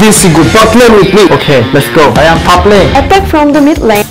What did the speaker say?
this, is good. bot lane with me. Okay, let's go. I am top lane. Attack from the mid lane.